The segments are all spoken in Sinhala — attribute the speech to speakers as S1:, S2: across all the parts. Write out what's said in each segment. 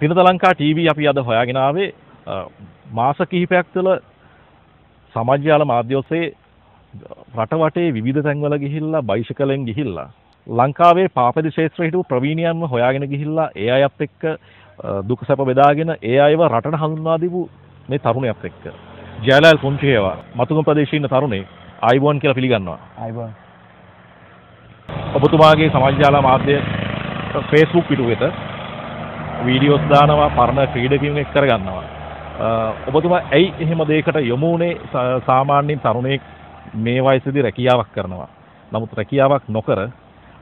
S1: පිනත ලංකා ටීවී අපි අද හොයාගෙන ආවේ මාස කිහිපයක් තුළ සමාජ්‍යාල මාධ්‍ය ඔස්සේ රට වටේ විවිධ තැන්වල ගිහිල්ලා බයිසිකලෙන් ගිහිල්ලා ලංකාවේ පාපදි ශේත්‍රය හිටපු ප්‍රවීණයන්ව හොයාගෙන ගිහිල්ලා ඒ අයත් එක්ක දුක සැප බෙදාගෙන ඒ අයව රටට හඳුන්වා දීපු මේ තරුණයත් එක්ක ජයලල් පුංචියවා මතුගම ප්‍රදේශයේ ඉන්න තරුණේ ආයිබෝන් කියලා පිළිගන්නවා.
S2: ආයිබෝන්.
S1: ඔබතුමාගේ සමාජ මාධ්‍ය Facebook පිටු වෙත වීඩියෝස් දානවා පරණ ක්‍රීඩකයන් එක් කරගන්නවා. ඔබතුමා ඇයි එහෙම දෙයකට යොමු වුණේ සාමාන්‍යයෙන් තරුණයෙක් මේ වයසේදී රැකියාවක් කරනවා. නමුත් රැකියාවක් නොකර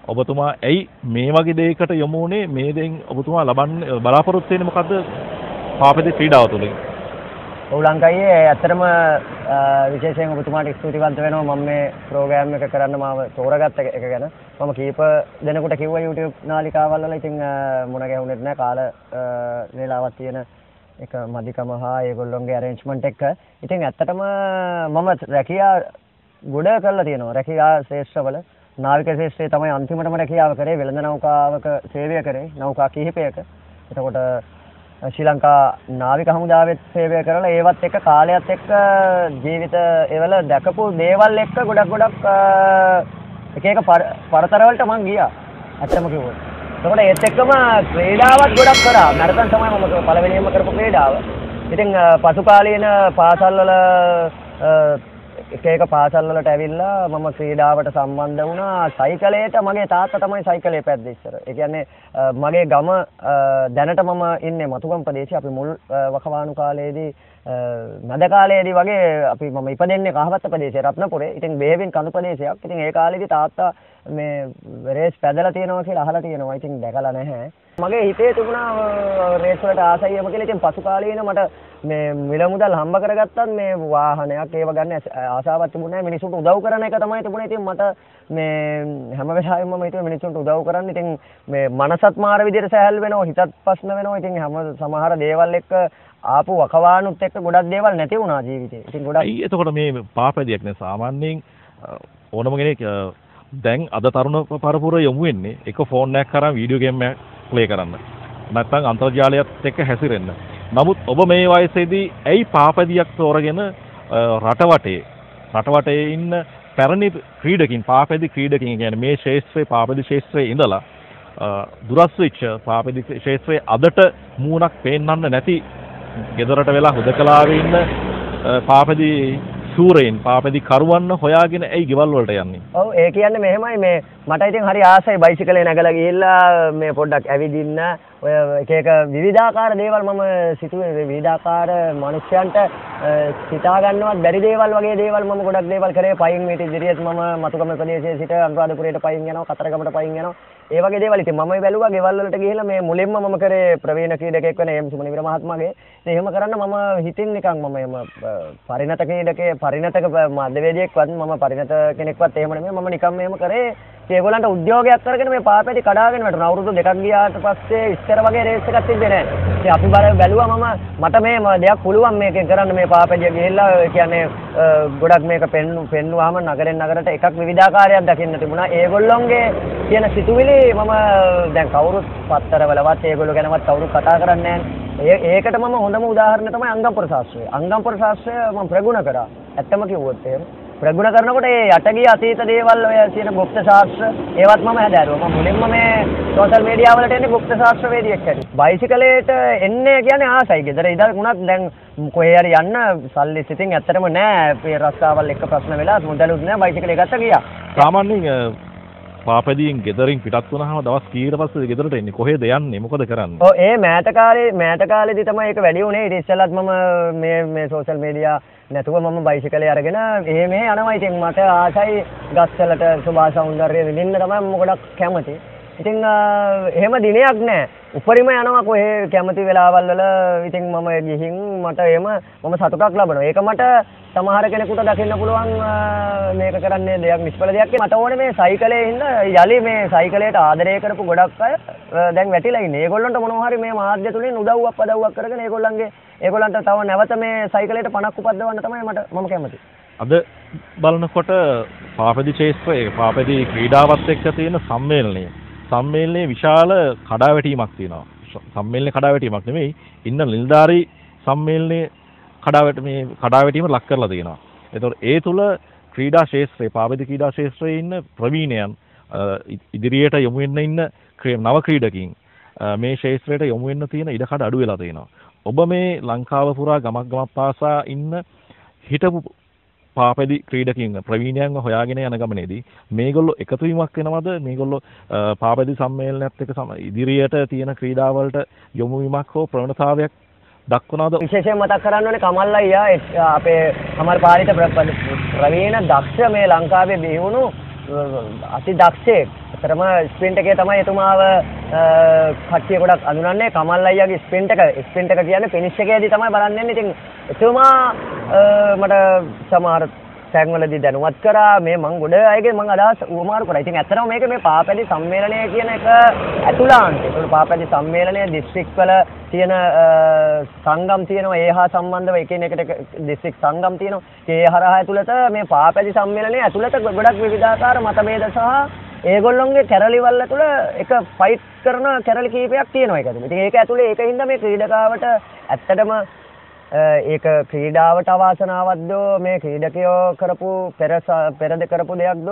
S1: ඔබතුමා ඇයි මේ වගේ දෙයකට යොමු වුණේ මේ දෙයින් ඔබතුමා ලබන්නේ බලාපොරොත්තු වෙන්නේ මොකද්ද පාපෙදි ක්‍රීඩාව තුළින්?
S2: ඔව් ලංකාවේ ඇත්තටම විශේෂයෙන් ඔබතුමාට ස්තුතිවන්ත වෙනවා මම මේ ප්‍රෝග්‍රෑම් එක කරන්න මාව තෝරගත්ත එක ගැන. මම කීප දෙනෙකුට කිව්වා YouTube නාලිකාවල් වල ඉතින් මුණ ගැහුනෙත් නැහැ කාල වේලාවක් තියෙන එක මදිකම හා ඒගොල්ලොන්ගේ arrangement එක. ඉතින් ඇත්තටම මම රැකියා ගොඩ කරලා තියෙනවා. රැකියා ශේෂ්ත්‍රවල නාවික ශේෂ්ත්‍රයේ තමයි අන්තිමටම රැකියාව කරේ වෙළඳ නෞකාවක සේවය කරේ. නෞකා කිහිපයක. එතකොට ශ්‍රී ලංකා නාවික හමුදාවෙත් සේවය කරලා ඒවත් එක්ක කාලයත් එක්ක ජීවිත ඒවල දැකපු දේවල් එක්ක ගොඩක් ගොඩක් එක එක පරතරවලට මං ගියා. ඇත්තම කිව්වොත්. එතකොට ඒත් එක්කම ක්‍රීඩාවත් ගොඩක් කරා. මැරතන් තමයි මම පළවෙනියෙන්ම කරපු ක්‍රීඩාව. ඉතින් පසු කාලීන පාසල් වල එක එක පාසල් වලට ඇවිල්ලා මම ක්‍රීඩාවට සම්බන්ධ වුණා සයිකලයට මගේ තාත්තා තමයි සයිකලේ පැද්දේ ඉස්සර. ඒ කියන්නේ මගේ ගම දැනට මම ඉන්නේ මතුගම් ප්‍රදේශයේ අපි මුල් වකවානු කාලයේදී මැද කාලයේදී වගේ අපි මම ඉපදෙන්නේ කහවත්ත ප්‍රදේශයේ රත්නපුරේ. ඉතින් බෙහෙවින් කඳු ප්‍රදේශයක්. ඉතින් ඒ කාලේදී තාත්තා මේ රේස් පැදලා තියෙනවා කියලා අහලා තියෙනවා. ඉතින් දැකලා නැහැ. මගේ හිතේ තිබුණා රේස් වලට ආසයියම කියලා. ඉතින් පසු කාලීන මට මේ මිල මුදල් හම්බ කරගත්තත් මේ වාහනයක් ඒව ගන්න ආසාවක් තිබුණේ නැහැ. මිනිසුන්ට උදව් කරන එක තමයි තිබුණේ. ඉතින් මට මේ හැම වෙලාවෙම මම හිතුවේ මිනිසුන්ට උදව් කරන්න. ඉතින් මේ මනසත් මාර විදිහට සැහැල් වෙනවා, හිතත් ප්‍රශ්න වෙනවා. ඉතින් හැම සමහර දේවල් එක්ක ආපු වකවානුත් එක්ක ගොඩක් දේවල් නැති වුණා ජීවිතේ. ඉතින් ගොඩක්
S1: එතකොට මේ පාපැදියක් නේ සාමාන්‍යයෙන් ඕනම කෙනෙක් දැන් අද තරුණ පරපුර යොමු වෙන්නේ එක ෆෝන් එකක් කරන් වීඩියෝ ගේම් එකක් ප්ලේ කරන්න. නැත්නම් අන්තර්ජාලයත් එක්ක හැසිරෙන්න. නමුත් ඔබ මේ වයසේදී ඇයි පාපදියක් තෝරගෙන රටවටේ රටවටේ ඉන්න පැරණි ක්‍රීඩකින් පාපැදි ක්‍රීඩකින් කියන්නේ මේ ශේෂ්ත්‍රයේ පාපැදි ශේෂ්ත්‍රයේ ඉඳලා දුරස් වෙච්ච පාපැදි ශේෂ්ත්‍රයේ අදට මූණක් පේන්නන්න නැති ගෙදරට වෙලා හුදකලාවේ ඉන්න පාපැදි ශූරයින් පාපැදි කරුවන්න හොයාගෙන ඇයි ගෙවල් වලට යන්නේ?
S2: ඔව් ඒ කියන්නේ මෙහෙමයි මේ මට ඉතින් හරි ආසයි බයිසිකලේ නැගලා ගිහිල්ලා මේ පොඩ්ඩක් ඇවිදින්න ඔය එක එක විවිධාකාර දේවල් මම සිතුවේ. විවිධාකාර මිනිස්යන්ට සිතා ගන්නවත් බැරි දේවල් වගේ දේවල් මම ගොඩක් දේවල් කරේ. පයින් මේ ඉදිරියට මම මතුගම ප්‍රදේශයේ සිට අනුරාධපුරයට පයින් යනවා කතරගමට පයින් යනවා. ඒ වගේ දේවල් ඉතින් මම බැලුවා ගෙවල් වලට ගිහිල්ලා මේ මුලින්ම මම කරේ ප්‍රවීණ ක්‍රීඩකයෙක් වෙන එම් සුමනිවිර මහත්මයාගේ ඉතින් එහෙම කරන්න මම හිතින් නිකන් මම එම පරිණත ක්‍රීඩකේ පරිණතක මාධ්‍යවේදියෙක්වත් මම පරිණත කෙනෙක්වත් එහෙම නෙමෙයි. මම නිකන් මෙහෙම කරේ ඒගොල්ලන්ට උද්‍යෝගයක් කරගෙන මේ පාපැටි කඩාගෙන වැටුණා. අවුරුදු දෙකක් ගියාට පස්සේ ඉස්සර වගේ රේස් එකක් තිබ්බේ නැහැ. ඉතින් අපි බල බැලුවා මම මට මේ දෙයක් පුළුවන් මේකෙන් කරන්න මේ පාපැටිය ගිහිල්ලා ඒ කියන්නේ ගොඩක් මේක පෙන්නු පෙන්නුවාම නගරෙන් නගරට එකක් විවිධාකාරයක් දකින්න තිබුණා. ඒගොල්ලොන්ගේ තියෙන සිතුවිලි මම දැන් කවුරුත් පත්තරවලවත් ඒගොල්ලෝ ගැනවත් කවුරුත් කතා කරන්නේ නැහැ. ඒකට මම හොඳම උදාහරණය තමයි අංගම්පුර ශාස්ත්‍රය. අංගම්පුර ශාස්ත්‍රය මම ප්‍රගුණ කරා. ඇත්තම කිව්වොත් එහෙම. ප්‍රගුණ කරනකොට ඒ යටගිය අතීත දේවල් ඔය තියෙන ගුප්ත ශාස්ත්‍ර ඒවත් මම හැදෑරුවා. මම මුලින්ම මේ සෝෂල් මීඩියා වලට එන්නේ ගුප්ත ශාස්ත්‍ර වේදිකෙක් හැටියට. බයිසිකලයට එන්නේ කියන්නේ ආසයි. ගෙදර ඉඳන් වුණත් දැන් කොහේ හරි යන්න සල්ලි සිතින් ඇත්තටම නෑ. මේ රස්සාවල් එක්ක ප්‍රශ්න වෙලා මුදලුත් නෑ බයිසිකලේ ගත්ත ගියා.
S1: සාමාන්‍යයෙන් පාපැදියෙන් ගෙදරින් පිටත් වුණාම දවස් කීයට පස්සේද ගෙදරට එන්නේ කොහෙද යන්නේ මොකද කරන්නේ
S2: ඔව් ඒ මෑත කාලේ මෑත කාලේදී තමයි ඒක වැඩි වුණේ ඊට ඉස්සෙල්ලත් මම මේ මේ සෝෂල් මීඩියා නැතුව මම බයිසිකලේ අරගෙන එහෙ මෙහෙ යනවා. ඉතින් මට ආසයි ගස්වලට සුභා සෞන්දර්යය විඳින්න තමයි මම ගොඩක් කැමති. ඉතින් එහෙම දිනයක් නෑ. උපරිම යනවා කොහේ කැමති වෙලාවල් වල ඉතින් මම ගිහින් මට එහෙම මම සතුටක් ලබනවා. ඒක මට සමහර කෙනෙකුට දකින්න පුළුවන් මේක කරන්නේ දෙයක් නිෂ්ඵල දෙයක්. මට ඕනේ මේ සයිකලේ හින්දා යලි මේ සයිකලයට ආදරය කරපු ගොඩක් අය දැන් වැටිලා ඉන්නේ. ඒගොල්ලන්ට මොනවා හරි මේ මාධ්‍ය තුලින් උදව්වක් පදව්වක් කරගෙන ඒගොල්ලන්ගේ ඒගොල්ලන්ට තව නැවත මේ සයිකලයට පණක් උපද්දවන්න තමයි මට මම කැමති.
S1: අද බලනකොට පාපදි ශේෂ්ත්‍රයේ පාපදි ක්‍රීඩාවත් එක්ක තියෙන සම්මේලනය සම්මේලනයේ විශාල කඩාවැටීමක් තියෙනවා. සම්මේලනේ කඩාවැටීමක් නෙමෙයි ඉන්න නිලධාරී සම්මේලනේ කඩාවැට මේ කඩාවැටීම ලක් කරලා තියෙනවා. ඒතකොට ඒ තුල ක්‍රීඩා ශාස්ත්‍රයේ පාවති ක්‍රීඩා ශාස්ත්‍රයේ ඉන්න ප්‍රවීණයන් ඉදිරියට යොමු වෙන්න ඉන්න නව ක්‍රීඩකින් මේ ශාස්ත්‍රයට යොමු වෙන්න තියෙන ඉඩකඩ අඩු වෙලා තියෙනවා. ඔබ මේ ලංකාව පුරා ගමක් ගමක් පාසා ඉන්න හිටපු පාපැදි ක්‍රීඩකින් ප්‍රවීණයන්ව හොයාගෙන යන ගමනේදී මේගොල්ලෝ එකතු වීමක් වෙනවද මේගොල්ලෝ පාපැදි සම්මේලනයත් එක්ක ඉදිරියට තියෙන ක්‍රීඩාවලට යොමු වීමක් හෝ ප්‍රවණතාවයක් දක්වනවද
S2: විශේෂයෙන් මතක් කරන්න ඕනේ කමල් අයියා අපේ කමල් පාරිත ප්‍රවීණ දක්ෂ මේ ලංකාවේ බිහි අති දක්ෂයෙක්. අතරම ස්ප්‍රින්ට් එකේ තමයි එතුමාව කට්ටිය ගොඩක් අඳුනන්නේ කමල් අයියාගේ ස්ප්‍රින්ට් එක ස්ප්‍රින්ට් එක කියන්නේ ෆිනිෂ් එකේදී තමයි බලන්නේ. ඉතින් එතුමා මට සමහර තැන්වලදී දැනුවත් කරා මේ මං ගොඩ අයගේ මං අදහස් උවමාරු කරා. ඉතින් ඇත්තටම මේක මේ පාපැදි සම්මේලනය කියන එක ඇතුළාන්තේ. ඒක පාපැදි සම්මේලනය දිස්ත්‍රික් වල තියෙන සංගම් තියෙනවා. ඒ හා සම්බන්ධව එකිනෙකට දිස්ත්‍රික් සංගම් තියෙනවා. ඒ හරහා ඇතුළත මේ පාපැදි සම්මේලනය ඇතුළත ගොඩක් විවිධාකාර මතභේද සහ ඒගොල්ලොන්ගේ කැරලිවල් ඇතුළ එක ෆයිට් කරන කැරලි කීපයක් තියෙනවා ඒක ඇතුළේ. ඉතින් ඒක ඇතුළේ ඒකින්ද මේ ක්‍රීඩකාවට ඇත්තටම ඒක ක්‍රීඩාවට අවාසනාවක්ද මේ ක්‍රීඩකයෝ කරපු පෙර පෙරද කරපු දෙයක්ද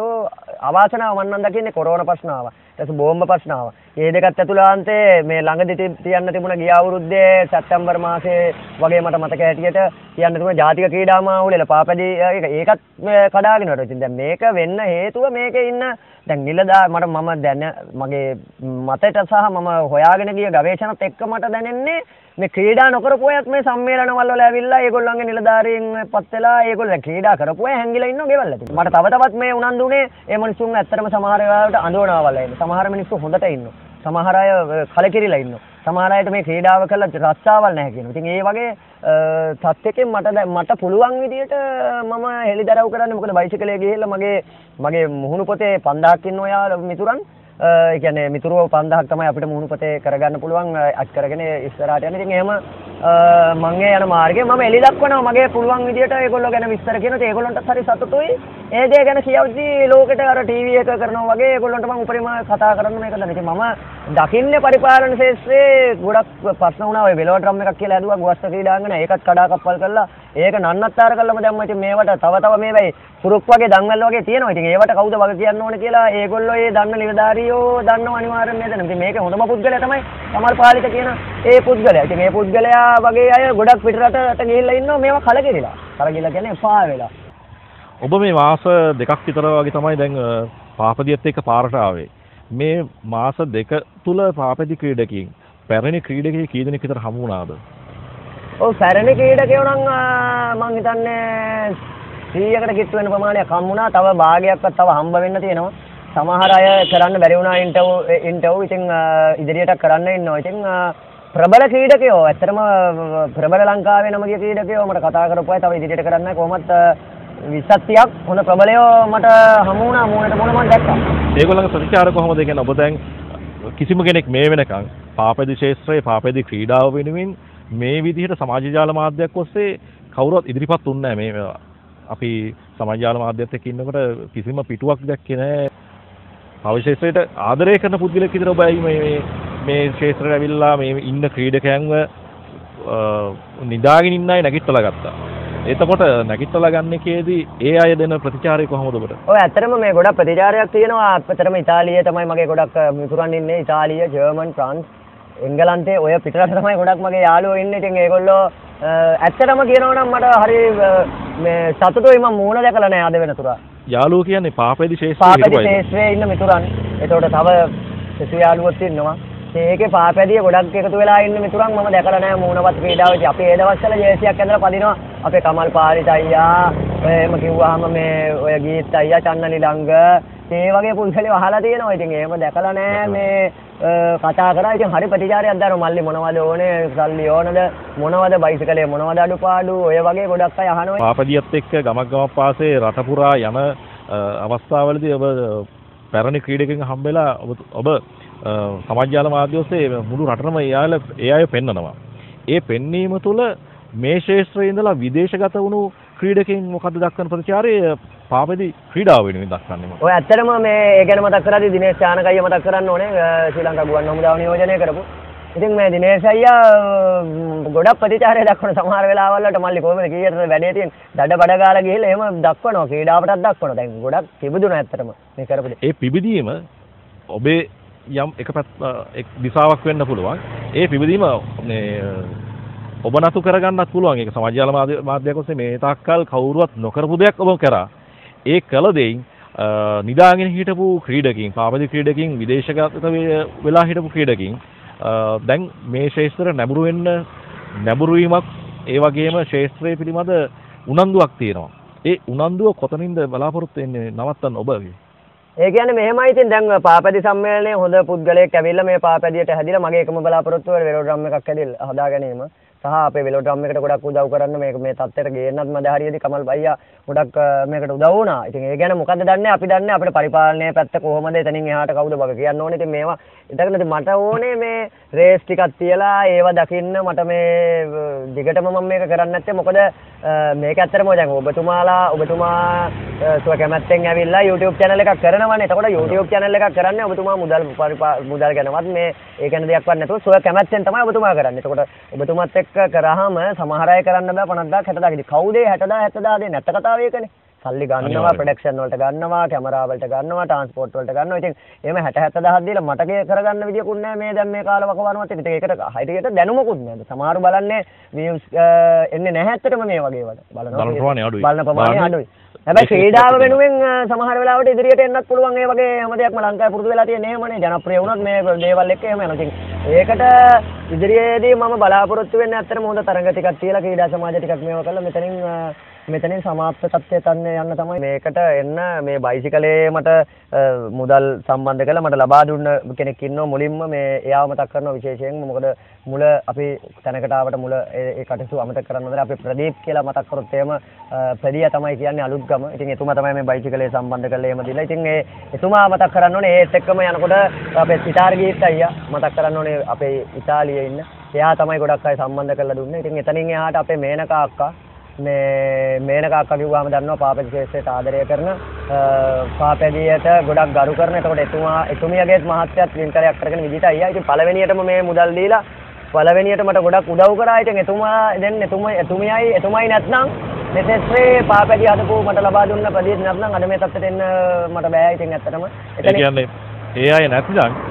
S2: අවාසනාව මම නම් දකින්නේ කොරෝනා ප්‍රශ්නාව. ඊට පස්සේ බෝම්බ ප්‍රශ්නාව. මේ දෙකත් ඇතුළාන්තේ මේ ළඟදි තියන්න තිබුණ ගිය අවුරුද්දේ සැප්තැම්බර් මාසේ වගේ මට මතක හැටියට තියන්න තිබුණ ජාතික ක්‍රීඩා මාවුලේ පාපැදි ඒකත් කඩාගෙන වල. ඉතින් දැන් මේක වෙන්න හේතුව මේකේ ඉන්න දැන් නිලදා මට මම දැන මගේ මතයට සහ මම හොයාගෙන ගිය ගවේෂණත් එක්ක මට දැනෙන්නේ මේ ක්‍රීඩා නොකරපු අයත් මේ සම්මේලනවල වල ඇවිල්ලා ඒගොල්ලන්ගේ නිලධාරීන් පත් වෙලා ඒගොල්ලෝ ක්‍රීඩා කරපු අය හැංගිලා ඉන්නව ගෙවල් ඇතුලේ. මට තව තවත් මේ උනන්දුනේ ඒ මිනිස්සුන් ඇත්තටම සමහර වෙලාවට අඳවනවා වල ඉන්න. සමහර මිනිස්සු හොඳට ඉන්නවා. සමහර අය කලකිරිලා ඉන්නවා. සමහර අයට මේ ක්‍රීඩාව කරලා රස්සාවල් නැහැ කියනවා. ඉතින් ඒ වගේ තත්ත්වයකින් මට මට පුළුවන් විදියට මම හෙලිදරව් කරන්න මොකද බයිසිකලේ ගිහිල්ලා මගේ මගේ මුහුණු පොතේ 5000ක් ඉන්න ඔයා මිතුරන් ඒ කියන්නේ මිතුරුව 5000ක් තමයි අපිට මුහුණු පොතේ කරගන්න පුළුවන් අත් කරගෙන ඉස්සරහට යන. ඉතින් එහෙම මම යන මාර්ගයේ මම එලි දක්වනවා මගේ පුළුවන් විදියට ඒගොල්ලෝ ගැන විස්තර කියනවා. ඒගොල්ලන්ටත් හරි සතුටුයි. ඒ දේ ගැන කියවද්දි ලෝකෙට අර ටීවී එක කරනවා වගේ ඒගොල්ලන්ට මම උපරිම කතා කරන්න මේක දැන්. ඉතින් මම දකින්නේ පරිපාලන ශාස්ත්‍රයේ ගොඩක් ප්‍රශ්න වුණා ඔය වෙලෝඩ්‍රම් එකක් කියලා හැදුවා ගුවස්ත ක්‍රීඩාංගන ඒකත් කඩා කප්පල් කරලා ඒක නන්නත්තර කළම දැම්ම ඉතින් මේවට තව තව මේ වෙයි පුරුක් වගේ දන්වැල් වගේ තියෙනවා. ඉතින් ඒවට කවුද වග කියන්න ඕන කියලා ඒගොල්ලෝ ඒ දන්න නිලධාරියෝ දන්නව අනිවාර්යෙන් නේද? ඉතින් මේකේ හොඳම පුද්ගලයා තමයි කමල් පාලිත කියන ඒ පුද්ගලයා. ඉතින් මේ පුද්ගලයා වගේ අය ගොඩක් පිටරටට ගිහිල්ලා ඉන්නවා මේවා කලකිරිලා. කලකිරිලා කියන්නේ එපා වෙලා.
S1: ඔබ මේ මාස දෙකක් විතර වගේ තමයි දැන් පාපදියත් එක්ක පාරට ආවේ. මේ මාස දෙක තුල පාපදි ක්‍රීඩකයන් පැරණි ක්‍රීඩකයෙක් කී දෙනෙක් විතර හමු වුණාද?
S2: ඔව් පැරණි ක්‍රීඩකයෝ නම් මං හිතන්නේ 100කට කිට්ටු වෙන ප්‍රමාණයක් හම්බුණා. තව භාගයක්වත් තව හම්බ වෙන්න තියෙනවා. සමහර අය කරන්න බැරි වුණා ඉන්ටර්වයුව ඉන්ටර්වයුව ඉතින් ඉදිරියට කරන්න ඉන්නවා. ඉතින් ප්‍රබල ක්‍රීඩකයෝ ඇත්තටම ප්‍රබල ලංකාවේ නම ගිය ක්‍රීඩකයෝ මට කතා කරපු අය තව ඉදිරියට කරන්න කොහොමත් 20ක් 30ක් හොඳ ප්‍රබලයෝ මට හමු වුණා මූණට මූණ මම දැක්කා.
S1: ඒගොල්ලන්ගේ ප්‍රතිචාර කොහොමද කියන්නේ ඔබ දැන් කිසිම කෙනෙක් මේ වෙනකන් පාපෙදි ශාස්ත්‍රයේ පාපෙදි ක්‍රීඩාව වෙනුවෙන් මේ විදිහට සමාජ ජාල මාධ්‍යයක් ඔස්සේ කවුරුවත් ඉදිරිපත් වුන්නේ නැහැ මේ අපි සමාජ ජාල මාධ්‍යත් එක්ක ඉන්නකොට කිසිම පිටුවක් දැක්කේ නැහැ. අවශේෂයට ආදරය කරන පුද්ගලෙක් විතර ඔබයි මේ මේ ශේත්‍රයට ඇවිල්ලා මේ ඉන්න ක්‍රීඩකයන්ව නිදාගෙන ඉන්න අය නැගිටලා ගත්තා. එතකොට නැගිටලා ගන්න එකේදී ඒ අය දෙන ප්‍රතිචාරය කොහොමද ඔබට?
S2: ඔය ඇත්තටම මේ ගොඩක් ප්‍රතිචාරයක් තියෙනවා. ඇත්තටම ඉතාලියේ තමයි මගේ ගොඩක් මිතුරන් ඉන්නේ. ඉතාලිය, ජර්මන්, ෆ්‍රාන්ස්, එංගලන්තේ ඔය පිටරට තමයි ගොඩක් මගේ යාළුවෝ ඉන්නේ. ඉතින් ඒගොල්ලෝ ඇත්තටම කියනවා නම් මට හරි මේ සතුටුයි මම මූණ දැකලා නැහැ අද වෙනතුරා.
S1: යාළුවෝ කියන්නේ පාපෙදි ශේෂ්ත්‍රයේ
S2: පාපෙදි ශේෂ්ත්‍රයේ ඉන්න මිතුරන්. එතකොට තව සිසු යාළුවොත් ඉන්නවා. ඒකේ පාපැදිය ගොඩක් එකතු වෙලා ඉන්න මිතුරන් මම දැකලා නැහැ මූණවත් ක්‍රීඩාවේදී. අපි ඒ දවස්වල ජේසියක් ඇඳලා පදිනවා. අපේ කමල් පාරිත අයියා, එහෙම කිව්වහම මේ ඔය ගීත් අයියා, චන්නලි ළඟ ඒ වගේ පුද්ගලයෝ අහලා තියෙනවා. ඉතින් එහෙම දැකලා නැහැ මේ කතා කරා. ඉතින් හරි ප්‍රතිචාරයක් දානවා. මල්ලි මොනවද ඕනේ? සල්ලි ඕනද? මොනවද බයිසිකලේ මොනවද අඩුපාඩු? ඔය වගේ ගොඩක් අය අහනවා.
S1: පාපදියත් එක්ක ගමක් ගමක් පාසේ රට පුරා යන අවස්ථාවලදී ඔබ පැරණි ක්‍රීඩකයන් හම්බෙලා ඔබ සමාජ්‍යාල මාධ්‍ය ඔස්සේ මුළු රටම ඒ අය පෙන්නනවා. ඒ පෙන්වීම තුළ මේ ශේෂ්ත්‍රයේ ඉඳලා විදේශගත වුණු ක්‍රීඩකයන් මොකද්ද දක්වන ප්‍රතිචාරය පාපෙදි ක්‍රීඩාව වෙනුවෙන් දක්වන්නේ මොකක්ද?
S2: ඔය ඇත්තටම මේ ඒ ගැන මතක් කරද්දී දිනේෂ් චානකయ్య මතක් කරන්න ඕනේ. ශ්‍රී ලංකා ගුවන් හමුදාව නියෝජනය කරපු. ඉතින් මේ දිනේෂ් අයියා ගොඩක් ප්‍රතිචාරය දක්වන සමහර වෙලාවල් වලට මල්ලි කොහොමද කීයටද වැඩේ තියෙන දඩ බඩ ගාලා ගිහලා එහෙම දක්වනවා ක්‍රීඩාවටත් දක්වනවා. දැන් ගොඩක් තිබුණා ඇත්තටම මේ කරපු
S1: ඒ පිබිදීම ඔබේ යම් එක පැත් එක් දිසාවක් වෙන්න පුළුවන්. ඒ පිබිදීම මේ ඔබ නතු කරගන්නත් පුළුවන්. ඒක සමාජ ජාල මාධ්‍ය මාධ්‍යයක් ඔස්සේ මේ තාක්කල් කවුරුවත් නොකරපු දෙයක් ඔබ කරා. ඒ කළ දෙයින් අ, නිදාගෙන හිටපු ක්‍රීඩකින්, පාපදි ක්‍රීඩකින්, විදේශගත වේ- වෙලා හිටපු ක්‍රීඩකින් අ, දැන් මේ ශේෂ්ත්‍ර නැඹුරු වෙන්න නැඹුරු වීමක් ඒ වගේම ශේෂ්ත්‍රය පිළිබඳ උනන්දුවක් තියෙනවා. ඒ උනන්දුව කොතනින්ද බලාපොරොත්තු වෙන්නේ නවත්තන්න ඔබගේ?
S2: ඒ කියන්නේ මෙහෙමයි ඉතින් දැන් පාපැදි සම්මේලනයේ හොඳ පුද්ගලයෙක් ඇවිල්ලා මේ පාපැදියට හැදිලා මගේ එකම බලාපොරොත්තුව වෙලෝ ඩ්‍රම් එකක් හැදිලා හදා ගැනීම සහ අපේ වෙලෝ ඩ්‍රම් එකට ගොඩක් උදව් කරන්න මේක මේ තත්ත්වයට ගේන්නත් මැද හරියදී කමල් බයියා ගොඩක් අ, මේකට උදව් වුණා. ඉතින් ඒ ගැන මොකද්ද දන්නේ අපි දන්නේ අපිට පරිපාලනයේ පැත්ත කොහොමද එතනින් එහාට කවුද බග කියන්න ඕනේ. ඉතින් මේවා ඉතින් ඉතින් මට ඕනේ මේ රේස් ටිකක් තියලා ඒව දකින්න මට මේ අ, දිගටම මම මේක කරන්නේ නැත්තේ මොකද අ, මේක ඇත්තටම දැන් ඔබතුමාලා ඔබතුමා අ, සුව කැමැත්තෙන් ඇවිල්ලා YouTube channel එකක් කරනවානේ. එතකොට YouTube channel එකක් කරන්නේ ඔබතුමා මුදල් පරිපා- මුදල් ගැනවත් මේ ඒ ගැන දෙයක්වත් නැතුව සුව කැමැත්තෙන් තමයි ඔබතුමා කරන්නේ. එතකොට ඔබතුමත් එක්ක කරාම සමහර අය කරන්න බෑ 50000 60000 ඉතින් කවුද ඒ 60000 70000 දෙන්නේ නැත්ත කතාව ඒකනේ. සල්ලි ගන්නවා. ප්‍රොඩක්ෂන් වලට ගන්නවා කැමරා වලට ගන්නවා ට්‍රාන්ස්පෝර්ට් වලට ගන්නවා. ඉතින් එහෙම 60 70000 දීලා මට ගේ කරගන්න විදියකුත් නැහැ මේ දැන් මේ කාල වකවානුවත් ඉතින් ඒකට හරියට දැනුමකුත් නැහැ සමහරු බලන්නේ views එන්නේ නැහැ ඇත්තටම මේ වගේ වල. බලනවා.
S1: බලන ප්‍රමාණය අඩුයි.
S2: බලන ප්‍රමාණය. අඩුයි. හැබැයි ක්‍රීඩාව වෙනුවෙන් සමහර වෙලාවට ඉදිරියට එන්නත් පුළුවන් ඒ වගේ හැම දෙයක්ම ලංකාවේ පුරුදු වෙලා තියෙන එහෙමනේ. ජනප්‍රිය වුණොත් මේ දේවල් එක්ක එහෙම යනවා. ඉතින් ඒකට ඉදිරියේදී මම බලාපොරොත්තු වෙන්නේ ඇත්තටම හොඳ තරඟ ටිකක් තියලා ක්‍රීඩා සමාජ ටිකක් මේව කරලා මෙතනින් මෙතනින් සමාප්ත තත්ත්වයට යන්න යන්න තමයි මේකට එන්න මේ බයිසිකලේ මට අ, මුදල් සම්බන්ධ කරලා මට ලබා දුන්න කෙනෙක් ඉන්නවා මුලින්ම මේ එයාව මතක් කරනවා විශේෂයෙන්ම මොකද මුල අපි තැනකට ආවට මුල ඒ ඒ කටයුතු අමතක කරන්න හොඳ අපි ප්‍රදීප් කියලා මතක් කරොත් එහෙම අ, ප්‍රදියා තමයි කියන්නේ අලුත් ගම. ඉතින් එතුමා තමයි මේ බයිසිකලේ සම්බන්ධ කරලා එහෙම දීලා. ඉතින් ඒ එතුමා මතක් කරන්න ඕනේ ඒත් එක්කම යනකොට අපේ සිතාර ගීත් අයියා මතක් කරන්න ඕනේ අපේ ඉතාලියේ ඉන්න. එයා තමයි ගොඩක් අය සම්බන්ධ කරලා දුන්නේ. ඉතින් එතනින් එහාට අපේ මේනකා අක්කා මේ මේනකා අක්කා කිව්වම දන්නවා පාපැදි ශේෂ්ත්‍රයට ආදරය කරන අ, පාපැදියට ගොඩක් ගරු කරන. එතකොට එතුමා එතුමියගේත් මහත්යත් ලින්කරයක් කරගෙන විදිහට අයියා. ඉතින් පළවෙනියටම මේ මුදල් දීලා පළවෙනියට මට ගොඩක් උදව් කරා. ඉතින් එතුමා දැන් එතුමයි එතුමියයි එතුමයි නැත්නම් මේ ශේෂ්ත්‍රේ පාපැදි හදපු මට ලබා දුන්න ප්‍රදේශ නැත්නම් අද මේ තත්ත්වයට එන්න මට බෑ. ඉතින් ඇත්තටම
S1: ඒ කියන්නේ ඒ අය නැතිනම්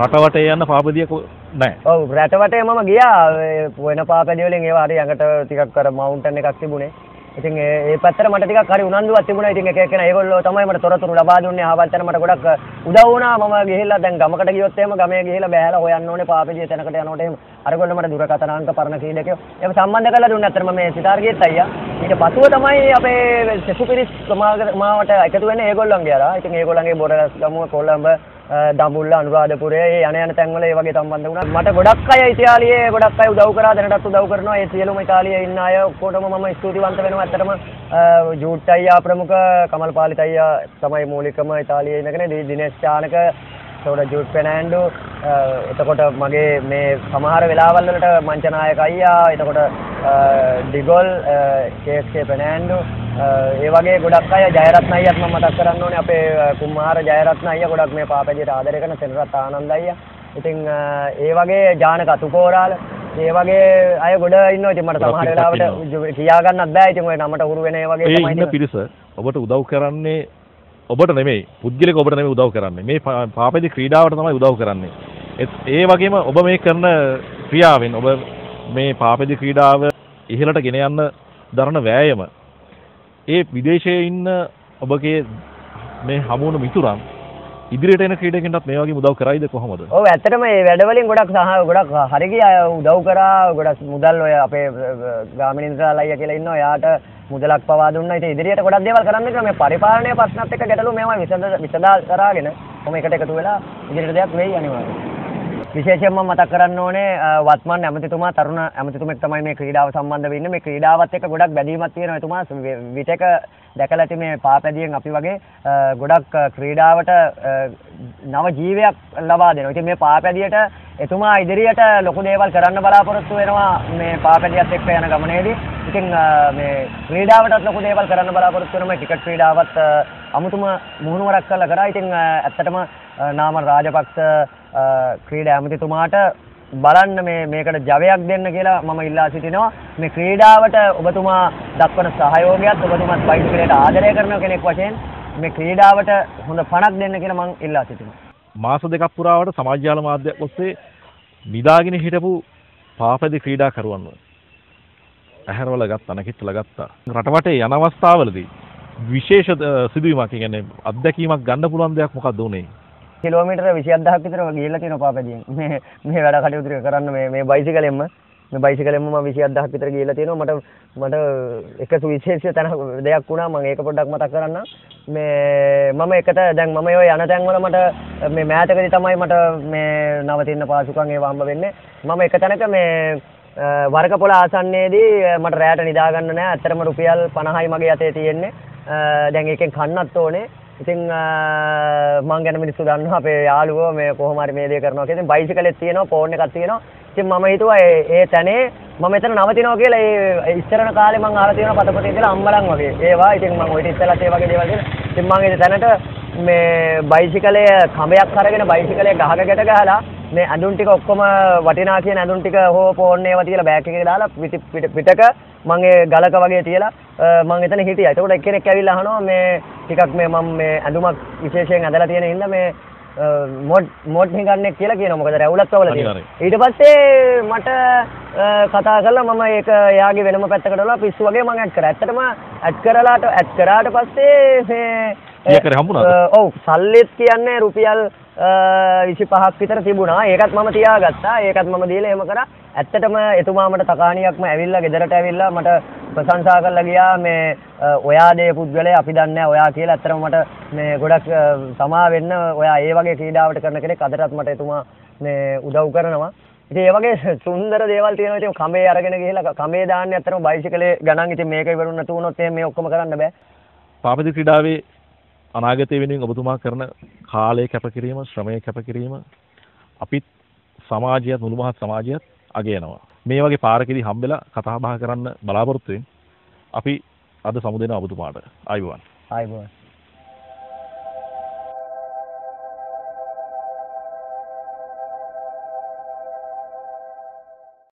S1: රටවට යන්න පාපදියක් නැහැ.
S2: ඔව් රටවටේ මම ගියා ඒ වෙන පාපැදි වලින් ඒවා හරි යඟට ටිකක් අර මවුන්ටන් එකක් තිබුණේ. ඉතින් ඒ ඒ පැත්තට මට ටිකක් හරි උනන්දුවක් තිබුණා. ඉතින් එක එක්කෙනා ඒගොල්ලෝ තමයි මට තොරතුරු ලබා දුන්නේ. අහවල් තැන මට ගොඩක් උදව් වුණා. මම ගිහිල්ලා දැන් ගමකට ගියොත් එහෙම ගමේ ගිහිල්ලා බෑලා හොයන්න ඕනේ පාපැදිය තැනකට යනකොට එහෙම. අරගොල්ලෝ මට දුරකථන අංක පරණ ක්‍රීඩකයෝ. ඒක සම්බන්ධ කරලා දුන්නා. අතරම මේ සිතාර්ගියත් අයියා. ඊට පසුව තමයි අපේ සෙසුපිරිස් මාවට එකතු වෙන්නේ ඒගොල්ලන්ගේ අරා. ඉතින් ඒගොල්ලන්ගේ බොරගස් ගමුව කොළඹ අ, දඹුල්ල අනුරාධපුරය ඒ යන යන තැන්වල ඒ වගේ සම්බන්ධ වුණා. මට ගොඩක් අය ඉතාලියේ ගොඩක් අය උදව් කරා දැනටත් උදව් කරනවා. ඒ සියලුම ඉතාලියේ ඉන්න අය ඔක්කොටම මම ස්තුතිවන්ත වෙනවා. ඇත්තටම අ, ජූට් අයියා ප්‍රමුඛ කමල් පාලිත අයියා තමයි මූලිකම ඉතාලියේ ඉන්න කෙනෙක්. දී- දිනේෂ් චානක එතකොට ජූට් ෆෙනෑන්ඩෝ එතකොට මගේ මේ සමහර වෙලාවල් වලට මංචනායක අයියා එතකොට ඩිගොල් අ, කේඑස්කේ ෆෙනෑන්ඩෝ ඒ වගේ ගොඩක් අය ජයරත්න අයියත් මම මතක් කරන්න ඕනේ. අපේ අ, කුමාර ජයරත්න අයියා ගොඩක් මේ පාපැදියට ආදරය කරන සෙනරත් ආනන්ද අයියා. ඉතින් ඒ වගේ ජානක අතුකෝරාල ඒ වගේ අය ගොඩ ඉන්නවා. ඉතින් මට සමහර වෙලාවට. කියා ගන්නත් බෑ. ඉතින් ඔය නමට හුරු වෙන ඒ වගේ තමයි
S1: ඉන්න
S2: ඉන්නේ.
S1: පිරිස. ඔබට උදව් කරන්නේ ඔබට නෙමෙයි පුද්ගලික ඔබට නෙමෙයි උදව් කරන්නේ. මේ පා- පාපැදි ක්‍රීඩාවට තමයි උදව් කරන්නේ. ඒත් ඒ වගේම ඔබ මේ කරන ක්‍රියාවෙන් ඔබ මේ පාපැදි ක්‍රීඩාව ඉහළට ගෙන යන්න දරන වෑයම ඒ විදේශයේ ඉන්න ඔබගේ මේ හමුවුණු මිතුරන් ඉදිරියට එන ක්‍රීඩකයන්ටත් මේ වගේ උදව් කරයිද කොහොමද?
S2: ඔව් ඇත්තටම මේ වැඩවලින් ගොඩක් සහ ගොඩක් හරි ගියා උදව් කරා ගොඩක් මුදල් ඔය අපේ ගාමිණීන්ද්‍රාල අයියා කියලා ඉන්නවා. එයාට මුදලක් පවා දුන්නා. ඉතින් ඉදිරියට ගොඩක් දේවල් කරන්න කියලා මේ පරිපාලනයේ ප්‍රශ්නත් එක්ක ගැටලු මේවා විසඳ විසඳා කරාගෙන මම එකට එකතු වෙලා ඉදිරියට දෙයක් වෙයි අනිවාර්යයෙන් විශේෂයෙන්ම මතක් කරන්න ඕනේ අ, වත්මන් ඇමතිතුමා තරුණ ඇමතිතුමෙක් තමයි මේ ක්‍රීඩාව සම්බන්ධ වෙන්නේ. මේ ක්‍රීඩාවත් එක්ක ගොඩක් බැඳීමක් තියෙනවා. එතුමා වි- විටක දැකලා ඇති මේ පාපැදියෙන් අපි වගේ අ, ගොඩක් අ, ක්‍රීඩාවට අ, නව ජීවයක් ලබා දෙනවා. ඉතින් මේ පාපැදියට එතුමා ඉදිරියට ලොකු දේවල් කරන්න බලාපොරොත්තු වෙනවා මේ පාපැදියත් එක්ක යන ගමනේදී. ඉතින් අ, මේ ක්‍රීඩාවටත් ලොකු දේවල් කරන්න බලාපොරොත්තු වෙනවා. මේ ක්‍රිකට් ක්‍රීඩාවත් අ, අමුතුම මුහුණුවරක් කරලා කරා. ඉතින් අ, ඇත්තටම අ, නාමල් රාජපක්ෂ අ, ක්‍රීඩා ඇමතිතුමාට බලන්න මේ මේකට ජවයක් දෙන්න කියලා මම ඉල්ලා සිටිනවා. මේ ක්‍රීඩාවට ඔබතුමා දක්වන සහයෝගයත් ඔබතුමාත් බයිසිකලයට ආදරය කරන කෙනෙක් වශයෙන් මේ ක්‍රීඩාවට හොඳ පණක් දෙන්න කියලා මම ඉල්ලා සිටිනවා.
S1: මාස දෙකක් පුරාවට සමාජ ජාල මාධ්‍යයක් ඔස්සේ නිදාගෙන හිටපු පාපැදි ක්‍රීඩාකරුවන්ව ඇහැරවල ගත්තා නැකිටලා ගත්තා. රටවටේ යන අවස්ථාවලදී විශේෂ අ, සිදුවීමක් කියන්නේ අත්දැකීමක් ගන්න පුළුවන් දෙයක් මොකක්ද උනේ?
S2: කිලෝමීටර 27000ක් විතර ගිහිල්ලා තියෙනවා පාපැදියෙන්. මේ මේ වැඩ කටයුතු ටික කරන්න මේ මේ බයිසිකලෙන්ම මේ බයිසිකලෙන්ම මම 27000ක් විතර ගිහිල්ලා තියෙනවා. මට මට එක සුවිශේෂී තැන දෙයක් වුණා. මම ඒක පොඩ්ඩක් මතක් කරන්නම්. මේ මම එකට දැන් මම ඔය යන තැන්වල මට මේ මෑතකදී තමයි මට මේ නවතින්න පාසුකම් ඒවා හම්බ වෙන්නේ. මම එක තැනක මේ අ, වරකපොළ ආසන්නයේදී අ, මට රැයට නිදා ගන්න නෑ. ඇත්තටම රුපියල් 50යි මගේ අතේ තියෙන්නේ. අ, දැන් ඒකෙන් කන්නත් ඕනේ. ඉතින් අ, මං ගැන මිනිස්සු දන්නවා අපේ යාළුවෝ මේ කොහොම හරි මේ දේ කරනවා කියලා. ඉතින් බයිසිකලෙත් තියෙනවා, ෆෝන් එකක් තියෙනවා. ඉතින් මම හිතුවා ඒ ඒ තැනේ මම එතන නවතිනවා කියලා ඒ ඉස්සරන කාලේ මං අහලා තියෙනවා පතපතේ ඉඳලා අම්මලන් වගේ. ඒවා ඉතින් මං ඔය ඉස්සෙල්ලත් ඒ වගේ දේවල් දෙන. ඉතින් මං ඒ තැනට මේ බයිසිකලය කඹයක් අරගෙන බයිසිකලය ගහක ගැට ගහලා මේ ඇඳුම් ටික ඔක්කොම වටිනා කියන ඇඳුම් ටික හෝ ෆෝන් ඒවා තියලා බෑග් එකේ දාලා පිට පිට- පිටක මං ඒ ගලක වගේ තියලා අ, මං එතන හිටියා. ඒකට එක්කෙනෙක් ඇවිල්ලා අහනවා මේ ටිකක් මේ මම මේ ඇඳුමක් විශේෂයෙන් ඇඳලා තියෙන හින්දා මේ මොඩ් මොඩ් හිඟන්නේ කියලා කියනවා. මොකද රැවුලක් තවල තියෙනවා. ඊට පස්සේ මට කතා කරලා මම ඒක එයාගේ වෙනම පැත්තකට දාලා පිස්සු වගේ මං ඇඩ් කරා. ඇත්තටම ඇඩ් කරලාට ඇඩ් කරාට පස්සේ මේ
S1: ඊයකට හම්බුණාද?
S2: ඔව් සල්ලිත් කියන්නේ රුපියල් අ, 25ක් විතර තිබුණා. ඒකත් මම තියාගත්තා. ඒකත් මම දීලා එහෙම කරා. ඇත්තටම එතුමා මට තකාණියක්ම ඇවිල්ලා ගෙදරට ඇවිල්ලා මට ප්‍රශංසා කරලා ගියා මේ අ, ඔයා දේ පුද්ගලයා අපි දන්නේ නැහැ ඔයා කියලා. ඇත්තටම මට මේ ගොඩක් අ, සමා වෙන්න ඔයා ඒ වගේ ක්‍රීඩාවට කරන කෙනෙක් අදටත් මට එතුමා මේ උදව් කරනවා. ඉතින් ඒ වගේ සුන්දර දේවල් තියෙනවා. ඉතින් කඹේ අරගෙන ගිහලා කඹේ දාන්නේ ඇත්තටම බයිසිකලේ ගණන්. ඉතින් මේක ඉවරුන් නැතු වුණොත් එහෙනම් මේ ඔක්කොම කරන්න බෑ.
S1: පාපැදි ක්‍රීඩාවේ අනාගතය වෙනුවෙන් ඔබතුමා කරන කාලය කැපකිරීම ශ්‍රමය කැපකිරීම අපිත් සමාජයත් මුළු මහත් සමාජයත් අගයනවා මේ වගේ පාරකෙදී හම්බෙලා කතා බහ කරන්න බලාපොරොත්තු වෙමින් අපි අද සමුදෙන ඔබතුමාට. ආයුබෝවන්.
S2: ආයිබෝන්.